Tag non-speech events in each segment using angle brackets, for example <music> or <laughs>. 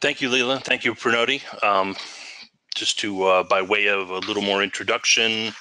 Thank you, Leland. Thank you, Pranoti. Um, just to, uh, by way of a little more introduction,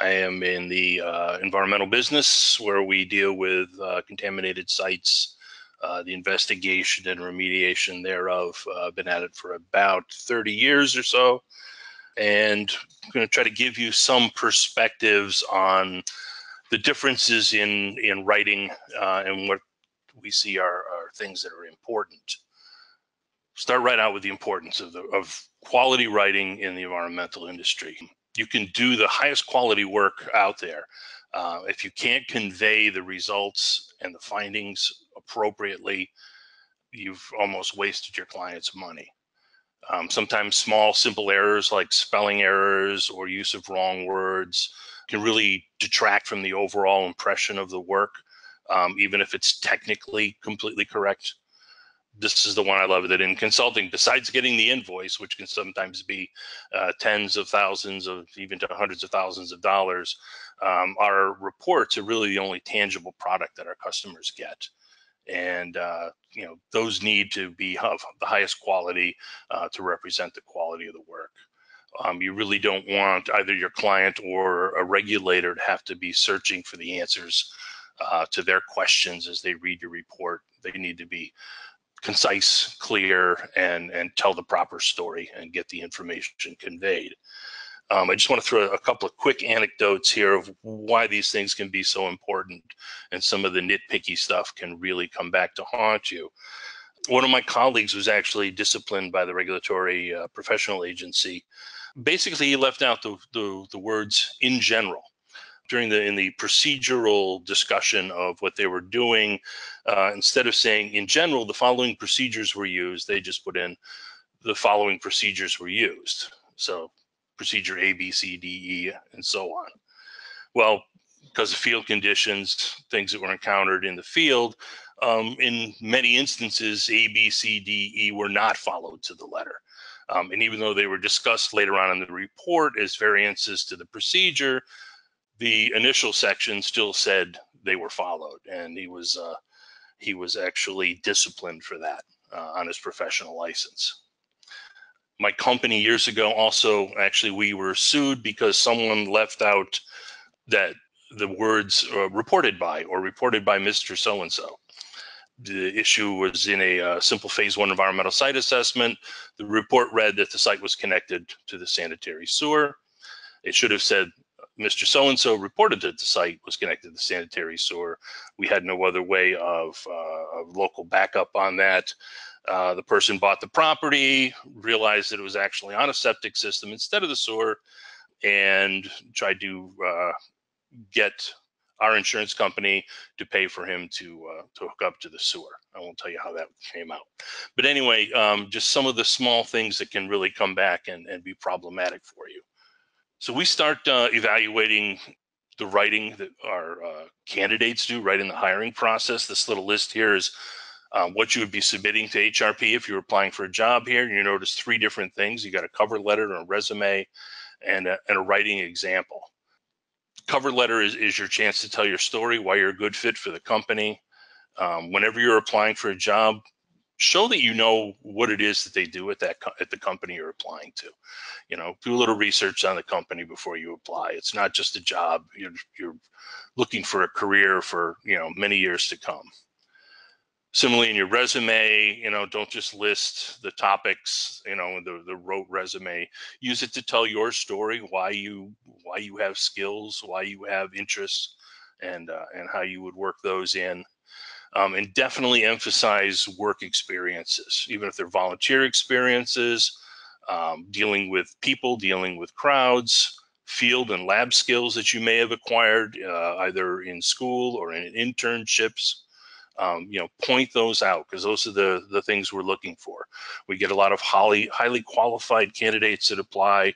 I am in the uh, environmental business where we deal with uh, contaminated sites, uh, the investigation and remediation thereof. I've uh, been at it for about 30 years or so. And I'm going to try to give you some perspectives on the differences in, in writing uh, and what we see are, are things that are important start right out with the importance of the of quality writing in the environmental industry. You can do the highest quality work out there. Uh, if you can't convey the results and the findings appropriately, you've almost wasted your client's money. Um, sometimes small, simple errors like spelling errors or use of wrong words can really detract from the overall impression of the work, um, even if it's technically completely correct this is the one I love that in consulting, besides getting the invoice, which can sometimes be uh, tens of thousands of even to hundreds of thousands of dollars, um, our reports are really the only tangible product that our customers get. And uh, you know those need to be of the highest quality uh, to represent the quality of the work. Um, you really don't want either your client or a regulator to have to be searching for the answers uh, to their questions as they read your report. They need to be concise, clear, and and tell the proper story and get the information conveyed. Um, I just want to throw a couple of quick anecdotes here of why these things can be so important, and some of the nitpicky stuff can really come back to haunt you. One of my colleagues was actually disciplined by the regulatory uh, professional agency. Basically, he left out the, the, the words in general during the in the procedural discussion of what they were doing, uh, instead of saying in general the following procedures were used, they just put in the following procedures were used. So procedure A, B, C, D, E, and so on. Well, because of field conditions, things that were encountered in the field, um, in many instances, A, B, C, D, E were not followed to the letter. Um, and even though they were discussed later on in the report as variances to the procedure, the initial section still said they were followed, and he was uh, he was actually disciplined for that uh, on his professional license. My company years ago also actually we were sued because someone left out that the words uh, reported by or reported by Mr. So and so. The issue was in a uh, simple phase one environmental site assessment. The report read that the site was connected to the sanitary sewer. It should have said Mr. So and so reported that the site was connected to the sanitary sewer. We had no other way of, uh, of local backup on that. Uh, the person bought the property, realized that it was actually on a septic system instead of the sewer, and tried to uh, get our insurance company to pay for him to uh, to hook up to the sewer. I won't tell you how that came out. But anyway, um, just some of the small things that can really come back and, and be problematic for you. So we start uh, evaluating the writing that our uh, candidates do right in the hiring process. This little list here is uh, what you would be submitting to HRP if you're applying for a job here. You notice three different things. You got a cover letter and a resume and a, and a writing example. Cover letter is, is your chance to tell your story, why you're a good fit for the company. Um, whenever you're applying for a job, show that you know what it is that they do at that at the company you're applying to. You know do a little research on the company before you apply. It's not just a job. You're you're looking for a career for you know many years to come. Similarly in your resume you know don't just list the topics you know the the rote resume. Use it to tell your story why you why you have skills why you have interests and uh, and how you would work those in um, and definitely emphasize work experiences, even if they're volunteer experiences, um, dealing with people, dealing with crowds, field and lab skills that you may have acquired uh, either in school or in internships. Um, you know, point those out because those are the the things we're looking for. We get a lot of highly highly qualified candidates that apply,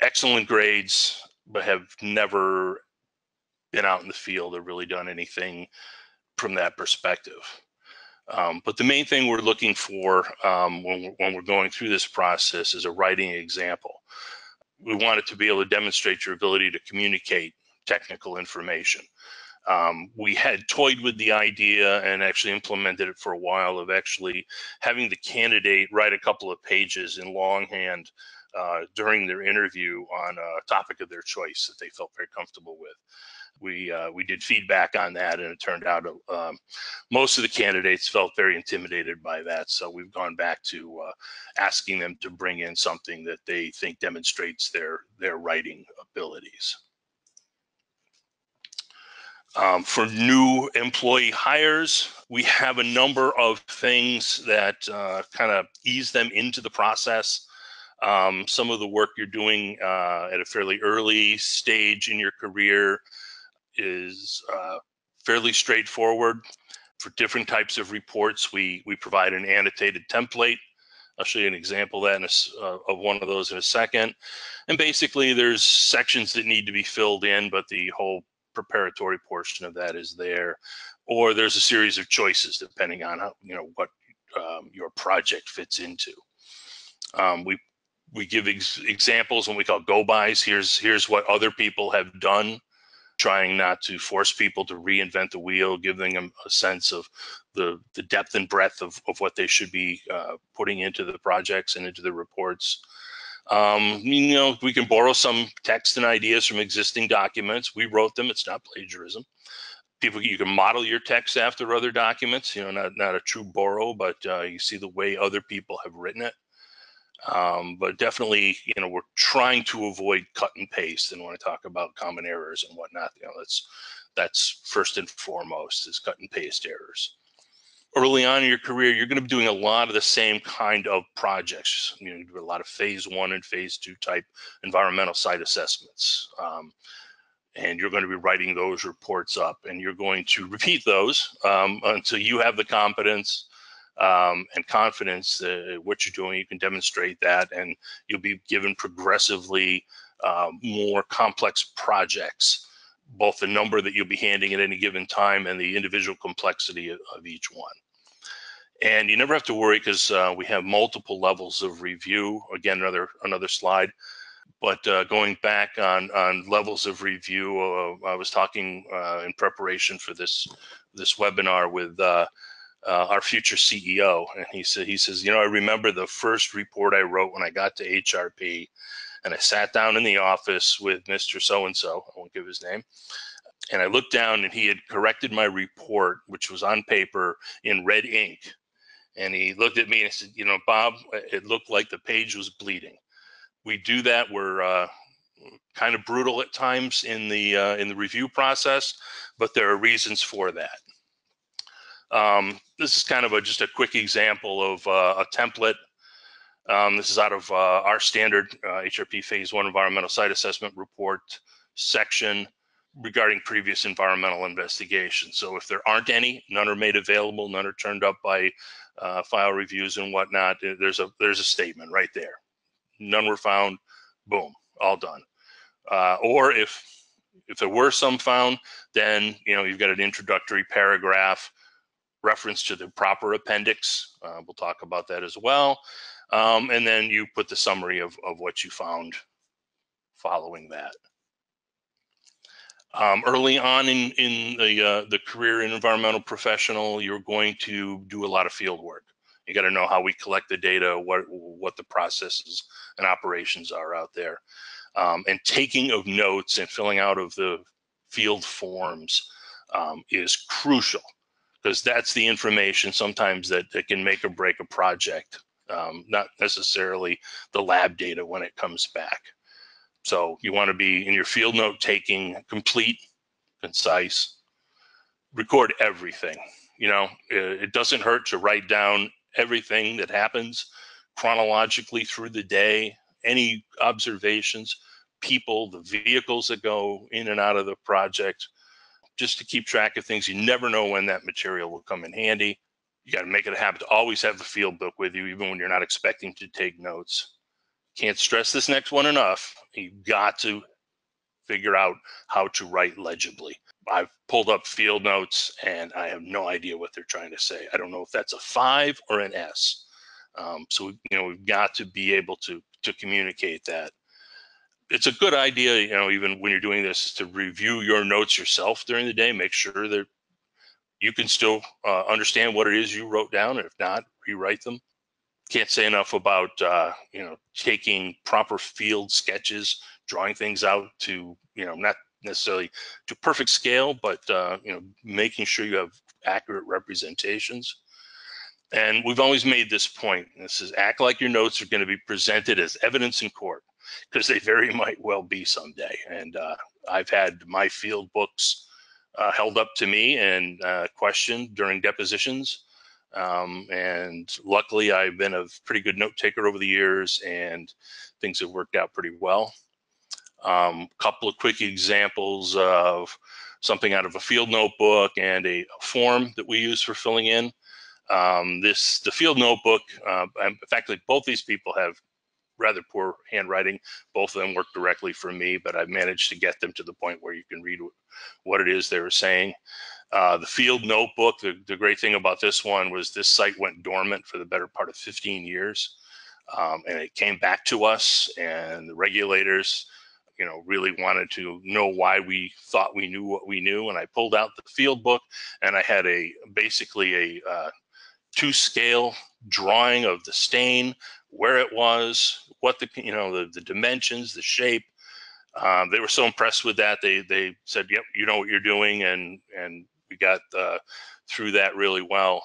excellent grades, but have never been out in the field or really done anything from that perspective. Um, but the main thing we're looking for um, when, we're, when we're going through this process is a writing example. We want it to be able to demonstrate your ability to communicate technical information. Um, we had toyed with the idea and actually implemented it for a while of actually having the candidate write a couple of pages in longhand uh, during their interview on a topic of their choice that they felt very comfortable with. We uh, we did feedback on that, and it turned out um, most of the candidates felt very intimidated by that. So we've gone back to uh, asking them to bring in something that they think demonstrates their their writing abilities. Um, for new employee hires, we have a number of things that uh, kind of ease them into the process. Um, some of the work you're doing uh, at a fairly early stage in your career is uh, fairly straightforward. For different types of reports, we we provide an annotated template. I'll show you an example of that a, uh, of one of those in a second. And basically, there's sections that need to be filled in, but the whole preparatory portion of that is there. Or there's a series of choices depending on how you know what um, your project fits into. Um, we we give ex examples when we call go bys. Here's here's what other people have done trying not to force people to reinvent the wheel, giving them a sense of the, the depth and breadth of, of what they should be uh, putting into the projects and into the reports. Um, you know, we can borrow some text and ideas from existing documents. We wrote them, it's not plagiarism. People, you can model your text after other documents, you know, not, not a true borrow, but uh, you see the way other people have written it. Um, but definitely, you know, we're trying to avoid cut and paste. And when I talk about common errors and whatnot, you know, that's that's first and foremost is cut and paste errors. Early on in your career, you're going to be doing a lot of the same kind of projects. You know, you do a lot of phase one and phase two type environmental site assessments. Um, and you're going to be writing those reports up and you're going to <laughs> repeat those um, until you have the competence um, and confidence uh, what you're doing. You can demonstrate that, and you'll be given progressively uh, more complex projects, both the number that you'll be handing at any given time and the individual complexity of, each one. And you never have to worry because uh, we have multiple levels of review. Again, another another slide. But uh, going back on on levels of review, uh, I was talking uh, in preparation for this this webinar with uh, our future CEO, and he said, he says, you know, I remember the first report I wrote when I got to HRP, and I sat down in the office with Mr. So and So, I won't give his name, and I looked down, and he had corrected my report, which was on paper in red ink, and he looked at me and said, you know, Bob, it looked like the page was bleeding. We do that. We're uh, kind of brutal at times in the uh, in the review process, but there are reasons for that. Um, this is kind of a, just a quick example of uh, a template. Um, this is out of uh, our standard uh, HRP Phase 1 Environmental Site Assessment Report section regarding previous environmental investigations. So if there aren't any, none are made available, none are turned up by uh, file reviews and whatnot, there's a, there's a statement right there. None were found, boom, all done. Uh, or if if there were some found, then you know you've got an introductory paragraph reference to the proper appendix. Uh, we'll talk about that as well. Um, and then you put the summary of, of what you found following that. Um, early on in, in the, uh, the career in environmental professional, you're going to do a lot of field work. You got to know how we collect the data, what, what the processes and operations are out there. Um, and taking of notes and filling out of the field forms um, is crucial because that's the information sometimes that, that can make or break a project, um, not necessarily the lab data when it comes back. So you want to be in your field note taking complete, concise, record everything. You know, it, it doesn't hurt to write down everything that happens chronologically through the day, any observations, people, the vehicles that go in and out of the project, just to keep track of things. You never know when that material will come in handy. You got to make it a habit to always have a field book with you, even when you're not expecting to take notes. Can't stress this next one enough. You've got to figure out how to write legibly. I've pulled up field notes and I have no idea what they're trying to say. I don't know if that's a five or an S. Um, so you know we've got to be able to to communicate that. It's a good idea, you know, even when you're doing this, to review your notes yourself during the day. Make sure that you can still uh, understand what it is you wrote down. If not, rewrite them. Can't say enough about uh, you know taking proper field sketches, drawing things out to you know not necessarily to perfect scale, but uh, you know making sure you have accurate representations. And we've always made this point. This is act like your notes are going to be presented as evidence in court because they very might well be someday. And uh, I've had my field books uh, held up to me and uh, questioned during depositions. Um, and luckily, I've been a pretty good note taker over the years, and things have worked out pretty well. A um, couple of quick examples of something out of a field notebook and a form that we use for filling in. Um, this the field notebook. Uh, in fact, both these people have rather poor handwriting. Both of them work directly for me, but I've managed to get them to the point where you can read what it is they were saying. Uh, the field notebook, the, the great thing about this one was this site went dormant for the better part of 15 years. Um, and it came back to us and the regulators, you know, really wanted to know why we thought we knew what we knew. And I pulled out the field book and I had a basically a uh, to scale drawing of the stain, where it was, what the you know the, the dimensions, the shape. Um, they were so impressed with that they they said, "Yep, you know what you're doing," and and we got uh, through that really well.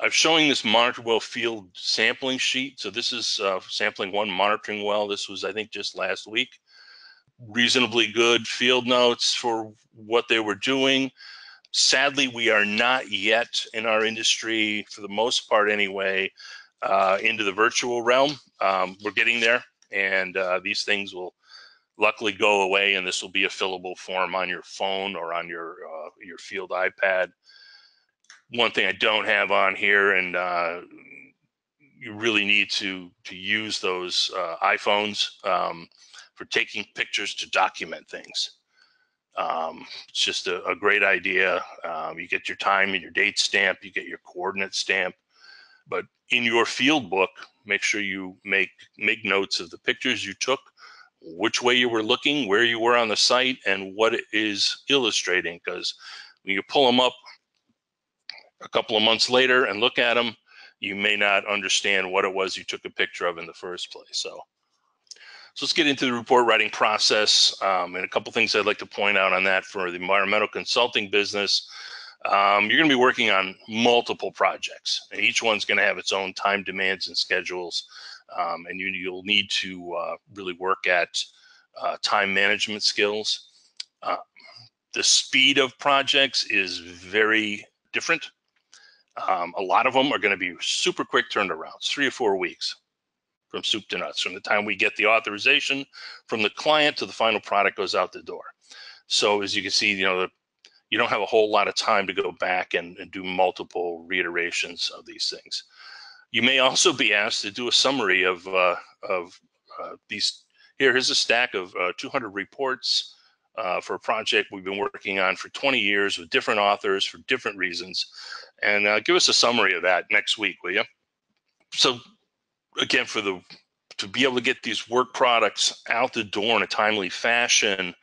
I'm showing this monitor well field sampling sheet. So this is uh, sampling one monitoring well. This was I think just last week. Reasonably good field notes for what they were doing. Sadly, we are not yet in our industry, for the most part anyway, uh, into the virtual realm. Um, we're getting there, and uh, these things will luckily go away, and this will be a fillable form on your phone or on your uh, your field iPad. One thing I don't have on here, and uh, you really need to to use those uh, iPhones um, for taking pictures to document things. Um, it's just a, a great idea. Um, you get your time and your date stamp, you get your coordinate stamp, but in your field book, make sure you make make notes of the pictures you took, which way you were looking, where you were on the site, and what it is illustrating. Because when you pull them up a couple of months later and look at them, you may not understand what it was you took a picture of in the first place. So. So let's get into the report writing process um, and a couple things I'd like to point out on that for the environmental consulting business. Um, you're going to be working on multiple projects, and each one's going to have its own time demands and schedules. Um, and you, will need to uh, really work at uh, time management skills. Uh, the speed of projects is very different. Um, a lot of them are going to be super quick turnarounds, three or four weeks from soup to nuts, from the time we get the authorization from the client to the final product goes out the door. So as you can see, you know, you don't have a whole lot of time to go back and, and do multiple reiterations of these things. You may also be asked to do a summary of, uh, of uh, these. Here, here's a stack of uh, 200 reports uh, for a project we've been working on for 20 years with different authors for different reasons. And uh, give us a summary of that next week, will you? So again, for the to be able to get these work products out the door in a timely fashion,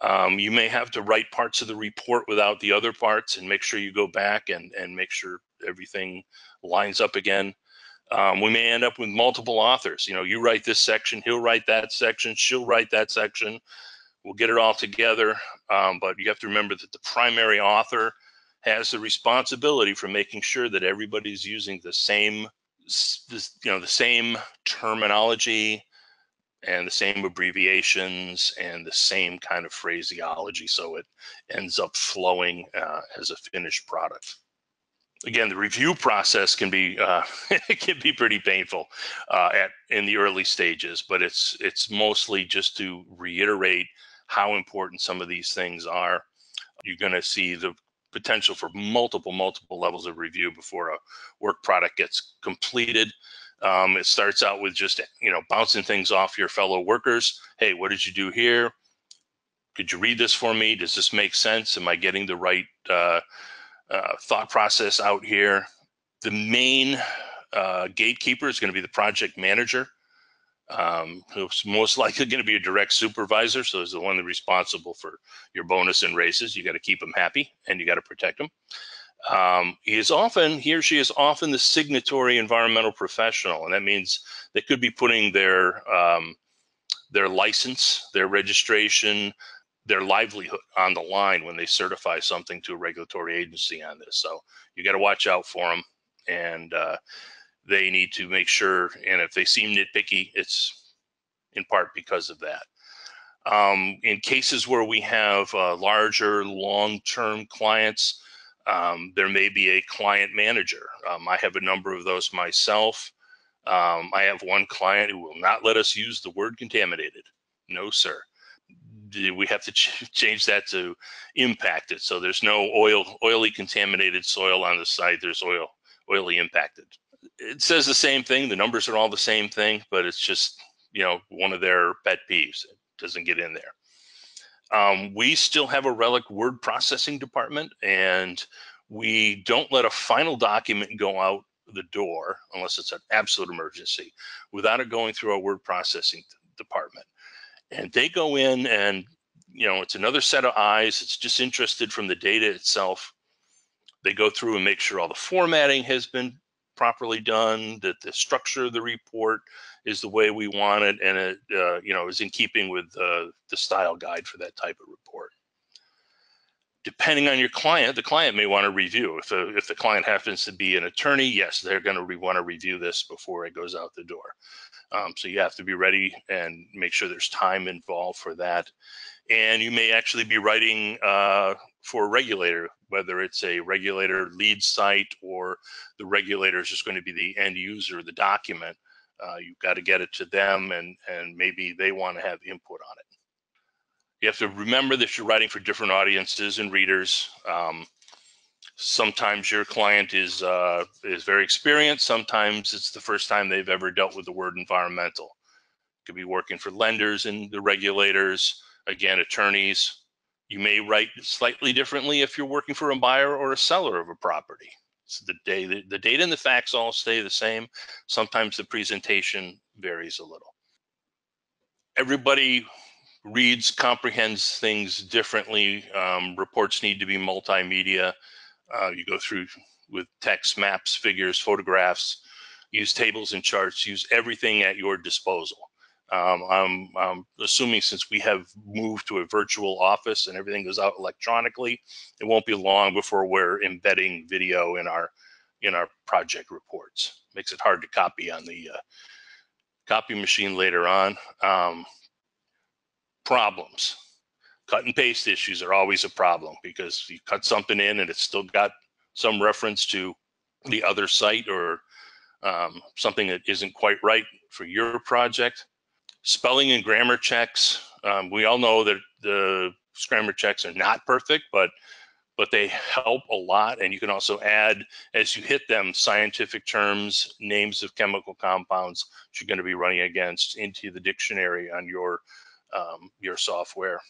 um, you may have to write parts of the report without the other parts and make sure you go back and, and make sure everything lines up again. Um, we may end up with multiple authors. You know, you write this section, he'll write that section, she'll write that section. We'll get it all together. Um, but you have to remember that the primary author has the responsibility for making sure that everybody's using the same, you know, the same terminology, and the same abbreviations and the same kind of phraseology so it ends up flowing uh, as a finished product. Again the review process can be uh, <laughs> it can be pretty painful uh, at in the early stages but it's it's mostly just to reiterate how important some of these things are. You're going to see the potential for multiple multiple levels of review before a work product gets completed um, it starts out with just you know bouncing things off your fellow workers. Hey, what did you do here? Could you read this for me? Does this make sense? Am I getting the right uh, uh, thought process out here? The main uh, gatekeeper is going to be the project manager. um, who's most <laughs> likely going to be a direct supervisor. So is the one that's responsible for your bonus and raises. You got to keep them happy and you got to protect them. Um, he is often, he or she is often the signatory environmental professional. And that means they could be putting their, um, their license, their registration, their livelihood on the line when they certify something to a regulatory agency on this. So you got to watch out for them. And, uh, they need to make sure, and if they seem nitpicky, it's in part because of that. Um, in cases where we have uh, larger long-term clients, um, there may be a client manager. Um, I have a number of those myself. Um, I have one client who will not let us use the word contaminated. No, sir. We have to ch <laughs> change that to impacted. So there's no oil, oily contaminated soil on the site. There's oil, oily impacted it says the same thing. The numbers are all the same thing, but it's just you know one of their pet peeves. It doesn't get in there. Um, we still have a relic word processing department, and we don't let a final document go out the door unless it's an absolute emergency without it going through our word processing department. And they go in and you know it's another set of eyes. It's just interested from the data itself. They go through and make sure all the formatting has been properly done, that the structure of the report is the way we want it, and it uh, you know is in keeping with uh, the style guide for that type of report. Depending on your client, the client may want to review. If, a, if the client happens to be an attorney, yes, they're going to want to review this before it goes out the door. Um, so you have to be ready and make sure there's time involved for that. And you may actually be writing uh, for a regulator, whether it's a regulator lead site or the regulator is just going to be the end user of the document. Uh, you've got to get it to them and, and maybe they want to have input on it. You have to remember that you're writing for different audiences and readers. Um, sometimes your client is uh, is very experienced. Sometimes it's the first time they've ever dealt with the word environmental. Could be working for lenders and the regulators, again, attorneys, you may write slightly differently if you're working for a buyer or a seller of a property. So the, day, the, the data and the facts all stay the same. Sometimes the presentation varies a little. Everybody reads, comprehends things differently. Um, reports need to be multimedia. Uh, you go through with text, maps, figures, photographs, use tables and charts, use everything at your disposal. Um, I'm, I'm, assuming since we have moved to a virtual office and everything goes out electronically, it won't be long before we're embedding video in our in our project reports. Makes it hard to copy on the uh, copy machine later on. Um, problems. Cut and paste issues are always a problem because you cut something in and it's still got some reference to the other site or um, something that isn't quite right for your project spelling and grammar checks. Um, we all know that the grammar checks are not perfect, but but they help a lot. And you can also add, as you hit them, scientific terms, names of chemical compounds that you're going to be running against into the dictionary on your um, your software.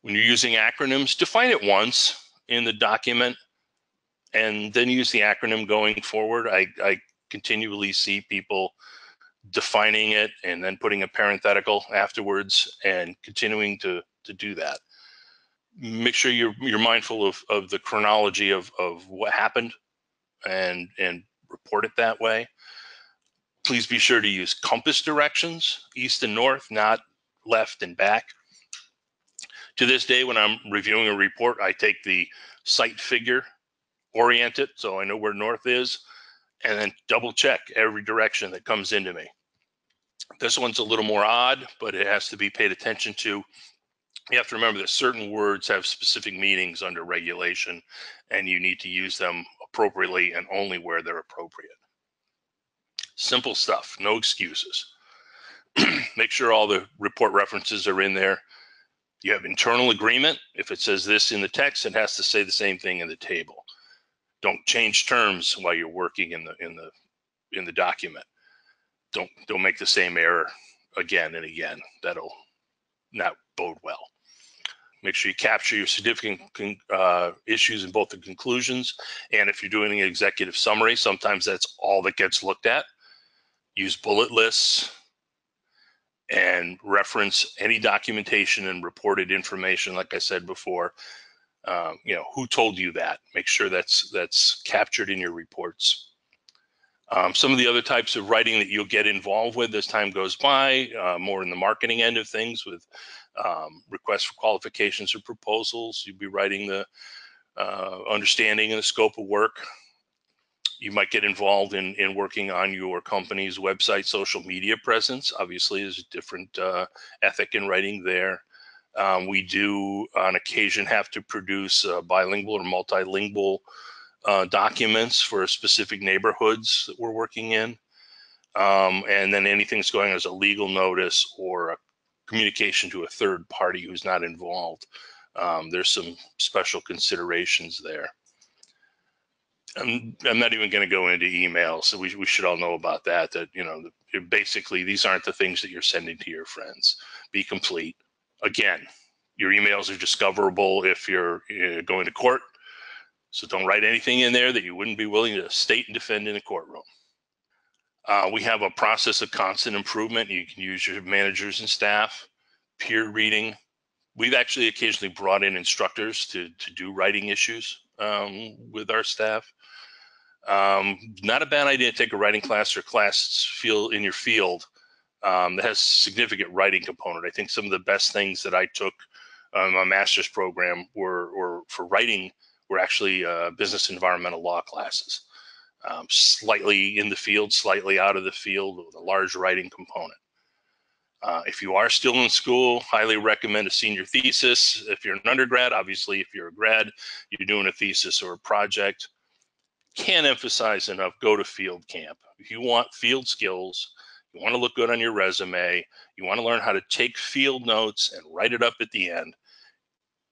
When you're using acronyms, define it once in the document and then use the acronym going forward. I, I continually see people defining it and then putting a parenthetical afterwards and continuing to to do that. Make sure you're you're mindful of of the chronology of of what happened and and report it that way. Please be sure to use compass directions east and north not left and back. To this day when i'm reviewing a report i take the site figure orient it so i know where north is and then double check every direction that comes into me this one's a little more odd, but it has to be paid attention to. You have to remember that certain words have specific meanings under regulation, and you need to use them appropriately and only where they're appropriate. Simple stuff, no excuses. <clears throat> Make sure all the report references are in there. You have internal agreement. If it says this in the text, it has to say the same thing in the table. Don't change terms while you're working in the in the in the document don't don't make the same error again and again. That'll not bode well. Make sure you capture your significant uh, issues in both the conclusions and if you're doing an executive summary, sometimes that's all that gets looked at. Use bullet lists. and reference any documentation and reported information. Like I said before, um, you know, who told you that? Make sure that's that's captured in your reports. Um, some of the other types of writing that you'll get involved with as time goes by, uh, more in the marketing end of things with um, requests for qualifications or proposals. You'll be writing the uh, understanding and the scope of work. You might get involved in, in working on your company's website, social media presence. Obviously, there's a different uh, ethic in writing there. Um, we do, on occasion, have to produce uh, bilingual or multilingual uh, documents for specific neighborhoods that we're working in. Um, and then anything's going as a legal notice or a communication to a third party who's not involved. Um, there's some special considerations there. I'm, I'm not even going to go into email, so we, we should all know about that. That you know, basically, these aren't the things that you're sending to your friends. Be complete. Again, your emails are discoverable if you're uh, going to court. So don't write anything in there that you wouldn't be willing to state and defend in a courtroom. Uh, we have a process of constant improvement. You can use your managers and staff, peer reading. We've actually occasionally brought in instructors to, to do writing issues um, with our staff. Um, not a bad idea to take a writing class or class feel in your field um, that has significant writing component. I think some of the best things that I took um, my master's program were, were for writing were actually uh, business environmental law classes. Um, slightly in the field, slightly out of the field with a large writing component. Uh, if you are still in school, highly recommend a senior thesis. If you're an undergrad, obviously, if you're a grad, you're doing a thesis or a project. Can't emphasize enough, go to field camp. If you want field skills, you want to look good on your resume, you want to learn how to take field notes and write it up at the end,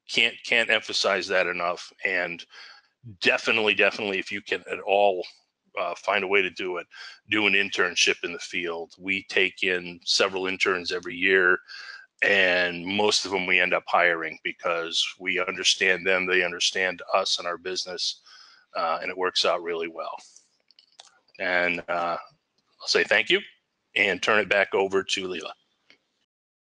can't can't emphasize that enough and definitely definitely if you can at all uh, find a way to do it do an internship in the field. We take in several interns every year and most of them we end up hiring because we understand them they understand us and our business uh, and it works out really well. And uh, i'll say thank you and turn it back over to leila